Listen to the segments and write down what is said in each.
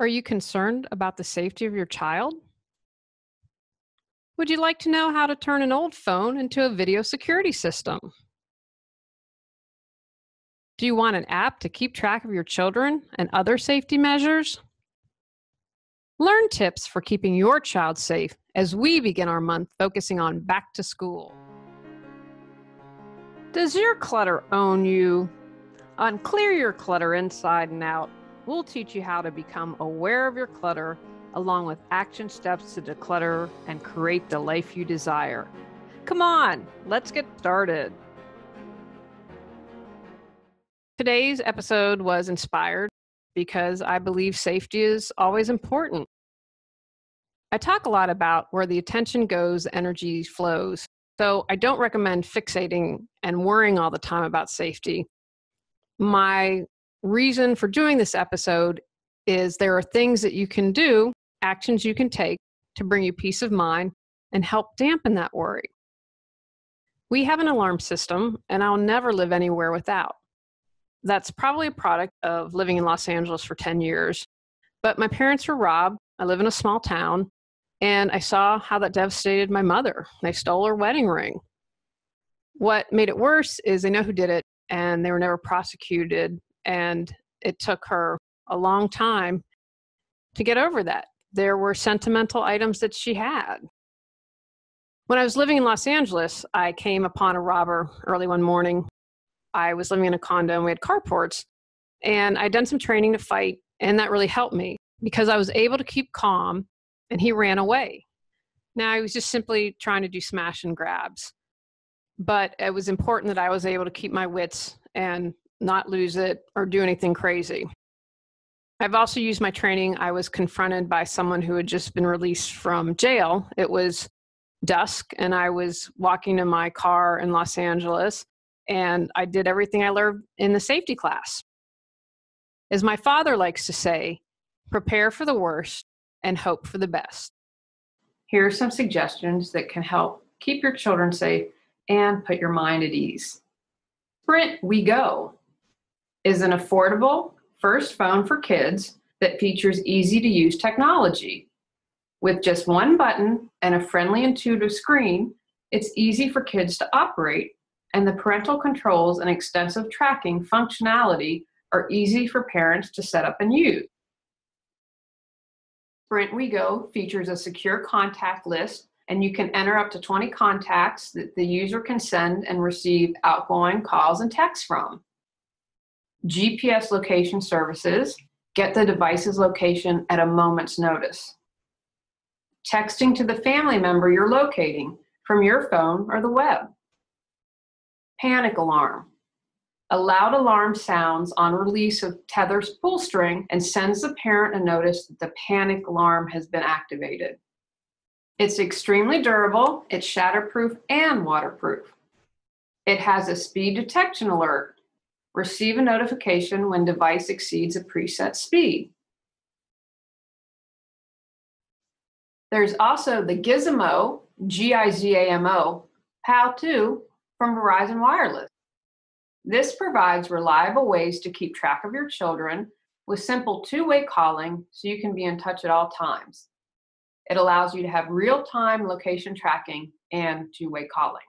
Are you concerned about the safety of your child? Would you like to know how to turn an old phone into a video security system? Do you want an app to keep track of your children and other safety measures? Learn tips for keeping your child safe as we begin our month focusing on back to school. Does your clutter own you? Unclear Your Clutter Inside and Out, we'll teach you how to become aware of your clutter along with action steps to declutter and create the life you desire. Come on, let's get started. Today's episode was inspired because I believe safety is always important. I talk a lot about where the attention goes, energy flows. So I don't recommend fixating and worrying all the time about safety. My reason for doing this episode is there are things that you can do, actions you can take to bring you peace of mind and help dampen that worry. We have an alarm system, and I'll never live anywhere without. That's probably a product of living in Los Angeles for 10 years. But my parents were robbed. I live in a small town. And I saw how that devastated my mother. They stole her wedding ring. What made it worse is they know who did it and they were never prosecuted. And it took her a long time to get over that. There were sentimental items that she had. When I was living in Los Angeles, I came upon a robber early one morning. I was living in a condo and we had carports. And I'd done some training to fight, and that really helped me because I was able to keep calm and he ran away. Now, he was just simply trying to do smash and grabs. But it was important that I was able to keep my wits and not lose it or do anything crazy. I've also used my training. I was confronted by someone who had just been released from jail. It was dusk, and I was walking in my car in Los Angeles, and I did everything I learned in the safety class. As my father likes to say, prepare for the worst and hope for the best. Here are some suggestions that can help keep your children safe and put your mind at ease. Sprint WeGo is an affordable first phone for kids that features easy to use technology. With just one button and a friendly, intuitive screen, it's easy for kids to operate, and the parental controls and extensive tracking functionality are easy for parents to set up and use. Sprint WeGo features a secure contact list, and you can enter up to 20 contacts that the user can send and receive outgoing calls and texts from. GPS location services get the device's location at a moment's notice. Texting to the family member you're locating from your phone or the web. Panic alarm a loud alarm sounds on release of tether's pull string and sends the parent a notice that the panic alarm has been activated. It's extremely durable, it's shatterproof and waterproof. It has a speed detection alert. Receive a notification when device exceeds a preset speed. There's also the Gizmo, G-I-Z-A-M-O, PAL 2 from Verizon Wireless. This provides reliable ways to keep track of your children with simple two-way calling so you can be in touch at all times. It allows you to have real-time location tracking and two-way calling.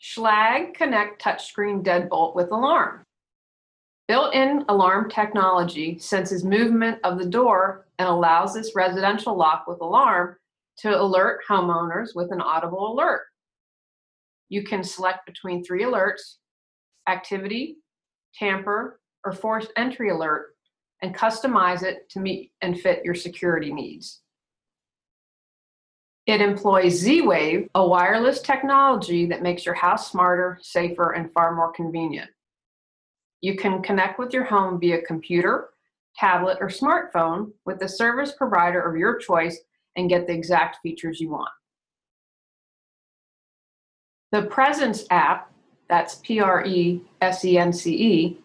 Schlage Connect touchscreen deadbolt with alarm. Built-in alarm technology senses movement of the door and allows this residential lock with alarm to alert homeowners with an audible alert. You can select between three alerts activity, tamper, or forced entry alert and customize it to meet and fit your security needs. It employs Z-Wave, a wireless technology that makes your house smarter, safer, and far more convenient. You can connect with your home via computer, tablet, or smartphone with the service provider of your choice and get the exact features you want. The Presence app that's P R E S E N C E,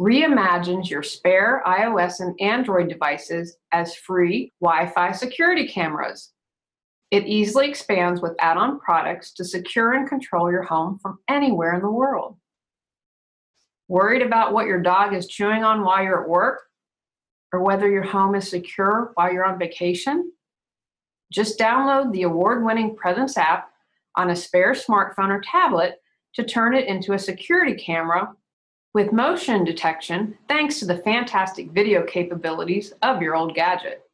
reimagines your spare iOS and Android devices as free Wi Fi security cameras. It easily expands with add on products to secure and control your home from anywhere in the world. Worried about what your dog is chewing on while you're at work? or whether your home is secure while you're on vacation? Just download the award winning Presence app on a spare smartphone or tablet to turn it into a security camera with motion detection thanks to the fantastic video capabilities of your old gadget.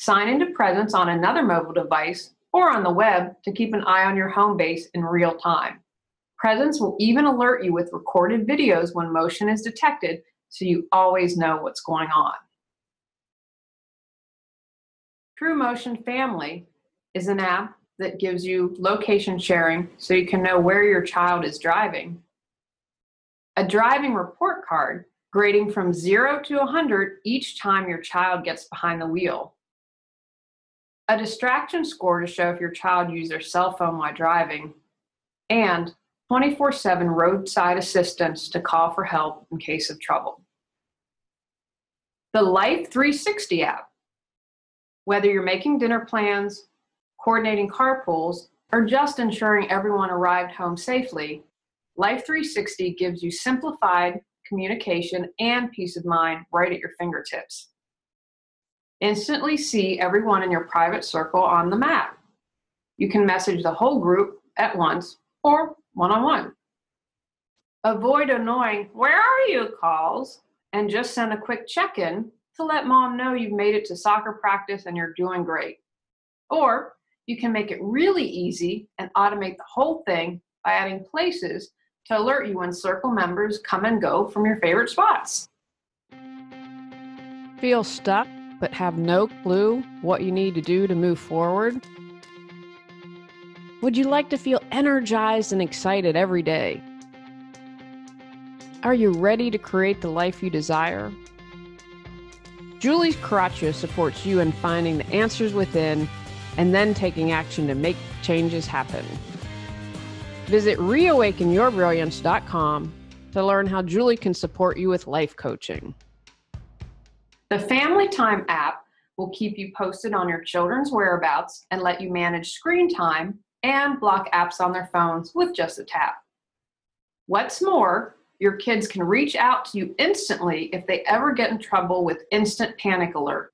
Sign into Presence on another mobile device or on the web to keep an eye on your home base in real time. Presence will even alert you with recorded videos when motion is detected so you always know what's going on. TrueMotion Family is an app that gives you location sharing so you can know where your child is driving. A driving report card grading from 0 to 100 each time your child gets behind the wheel. A distraction score to show if your child used their cell phone while driving. And 24 7 roadside assistance to call for help in case of trouble. The Life 360 app. Whether you're making dinner plans, coordinating carpools, or just ensuring everyone arrived home safely, Life 360 gives you simplified communication and peace of mind right at your fingertips. Instantly see everyone in your private circle on the map. You can message the whole group at once or one on one. Avoid annoying, where are you calls, and just send a quick check in to let mom know you've made it to soccer practice and you're doing great. Or you can make it really easy and automate the whole thing by adding places to alert you when circle members come and go from your favorite spots. Feel stuck but have no clue what you need to do to move forward? Would you like to feel energized and excited every day? Are you ready to create the life you desire? Julie Coraccio supports you in finding the answers within and then taking action to make changes happen. Visit reawakenyourbrilliance.com to learn how Julie can support you with life coaching. The Family Time app will keep you posted on your children's whereabouts and let you manage screen time and block apps on their phones with just a tap. What's more, your kids can reach out to you instantly if they ever get in trouble with instant panic alert.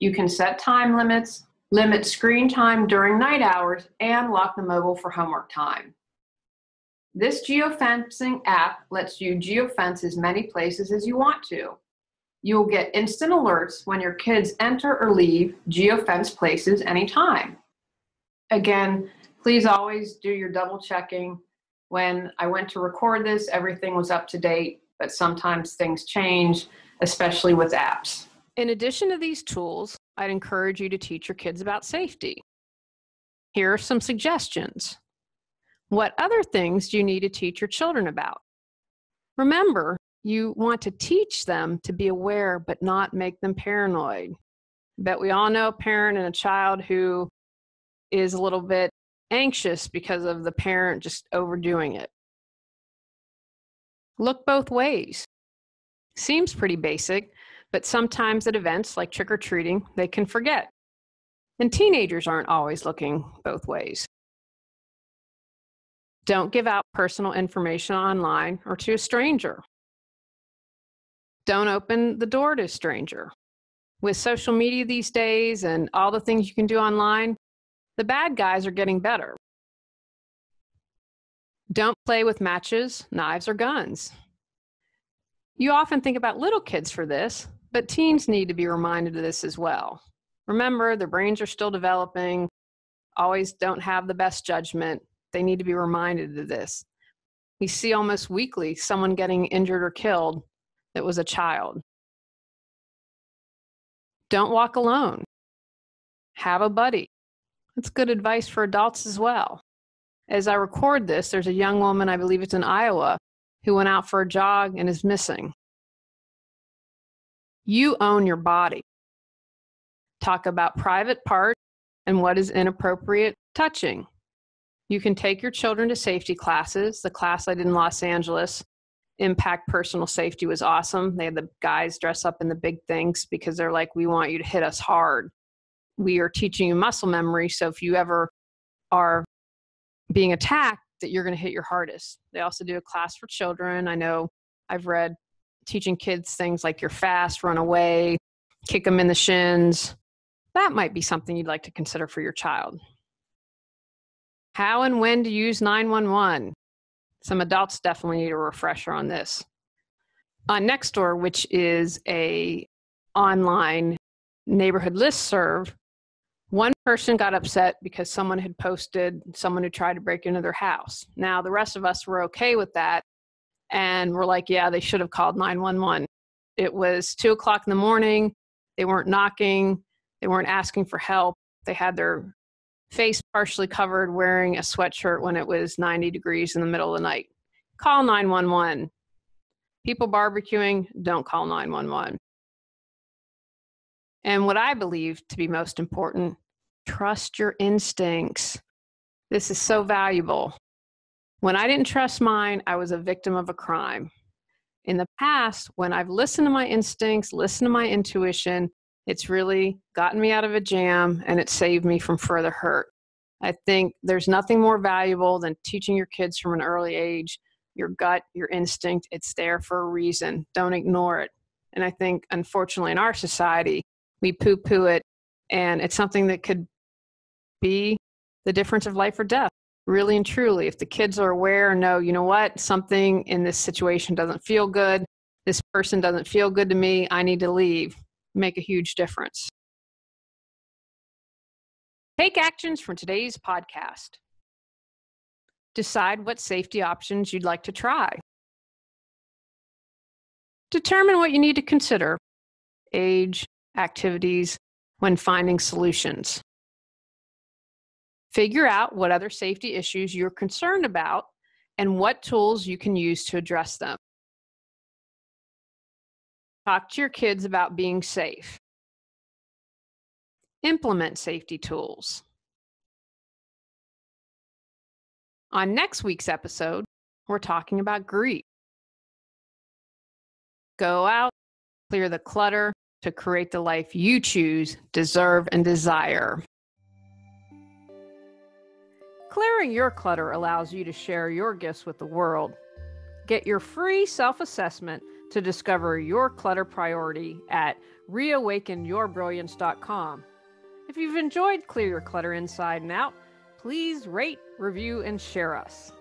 You can set time limits, limit screen time during night hours, and lock the mobile for homework time. This geofencing app lets you geofence as many places as you want to. You will get instant alerts when your kids enter or leave geofence places anytime. Again, please always do your double checking. When I went to record this, everything was up to date, but sometimes things change, especially with apps. In addition to these tools, I'd encourage you to teach your kids about safety. Here are some suggestions. What other things do you need to teach your children about? Remember, you want to teach them to be aware but not make them paranoid. But we all know a parent and a child who is a little bit anxious because of the parent just overdoing it. Look both ways. Seems pretty basic, but sometimes at events like trick or treating, they can forget. And teenagers aren't always looking both ways. Don't give out personal information online or to a stranger. Don't open the door to a stranger. With social media these days and all the things you can do online, the bad guys are getting better. Don't play with matches, knives, or guns. You often think about little kids for this, but teens need to be reminded of this as well. Remember, their brains are still developing, always don't have the best judgment. They need to be reminded of this. We see almost weekly someone getting injured or killed that was a child. Don't walk alone. Have a buddy. That's good advice for adults as well. As I record this, there's a young woman, I believe it's in Iowa, who went out for a jog and is missing. You own your body. Talk about private parts and what is inappropriate touching. You can take your children to safety classes. The class I did in Los Angeles impact personal safety was awesome. They had the guys dress up in the big things because they're like, we want you to hit us hard. We are teaching you muscle memory. So if you ever are being attacked, that you're going to hit your hardest. They also do a class for children. I know I've read teaching kids things like you're fast, run away, kick them in the shins. That might be something you'd like to consider for your child. How and when to use 911. Some adults definitely need a refresher on this. Uh, on Nextdoor, which is a online neighborhood list serve, one person got upset because someone had posted someone who tried to break into their house. Now, the rest of us were okay with that. And we're like, yeah, they should have called 911. It was two o'clock in the morning. They weren't knocking, they weren't asking for help. They had their face partially covered, wearing a sweatshirt when it was 90 degrees in the middle of the night. Call 911. People barbecuing, don't call 911. And what I believe to be most important trust your instincts. This is so valuable. When I didn't trust mine, I was a victim of a crime. In the past, when I've listened to my instincts, listened to my intuition, it's really gotten me out of a jam and it saved me from further hurt. I think there's nothing more valuable than teaching your kids from an early age your gut, your instinct, it's there for a reason. Don't ignore it. And I think, unfortunately, in our society, we poo poo it, and it's something that could be the difference of life or death, really and truly. If the kids are aware and know, you know what, something in this situation doesn't feel good, this person doesn't feel good to me, I need to leave, make a huge difference. Take actions from today's podcast. Decide what safety options you'd like to try. Determine what you need to consider age, activities when finding solutions. Figure out what other safety issues you're concerned about and what tools you can use to address them. Talk to your kids about being safe. Implement safety tools. On next week's episode, we're talking about grief. Go out, clear the clutter to create the life you choose, deserve, and desire. Clearing your clutter allows you to share your gifts with the world. Get your free self assessment to discover your clutter priority at reawakenyourbrilliance.com. If you've enjoyed Clear Your Clutter Inside and Out, please rate, review, and share us.